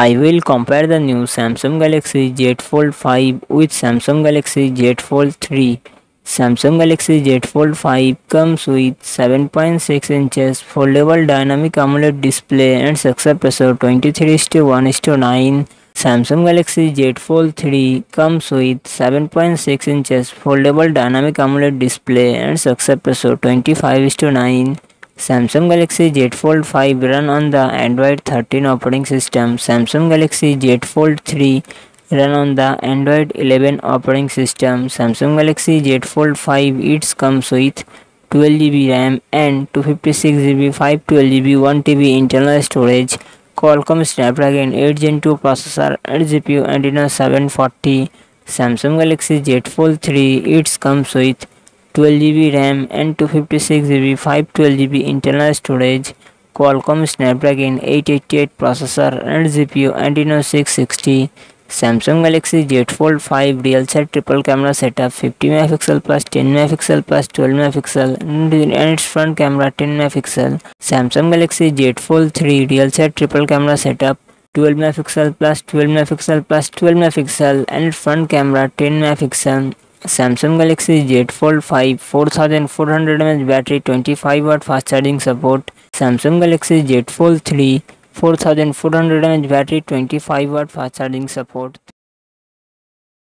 I will compare the new Samsung Galaxy Z Fold 5 with Samsung Galaxy Z Fold 3. Samsung Galaxy Z Fold 5 comes with 7.6 inches foldable dynamic AMOLED display and success ratio 23:1 9. Samsung Galaxy Z Fold 3 comes with 7.6 inches foldable dynamic AMOLED display and success ratio 25:9. Samsung Galaxy Z Fold 5 run on the Android 13 operating system. Samsung Galaxy Z Fold 3 run on the Android 11 operating system. Samsung Galaxy Z Fold 5 it comes with 12GB RAM and 256GB 512GB 1TB internal storage. Qualcomm Snapdragon 8 Gen 2 processor and GPU Adreno 740. Samsung Galaxy Z Fold 3 it comes with 12GB RAM and 256GB 512GB internal storage, Qualcomm Snapdragon 888 processor and GPU Adreno 660, Samsung Galaxy Z Fold 5 real set triple camera setup 50 megapixel plus 10 megapixel plus 12 megapixel and its front camera 10 megapixel. Samsung Galaxy Z Fold 3 real set triple camera setup 12 megapixel plus 12 megapixel plus 12 megapixel and front camera Samsung Galaxy Z Fold five four thousand four hundred M H battery twenty five watt fast charging support Samsung Galaxy Z Fold three four thousand four hundred M H battery twenty five watt fast charging support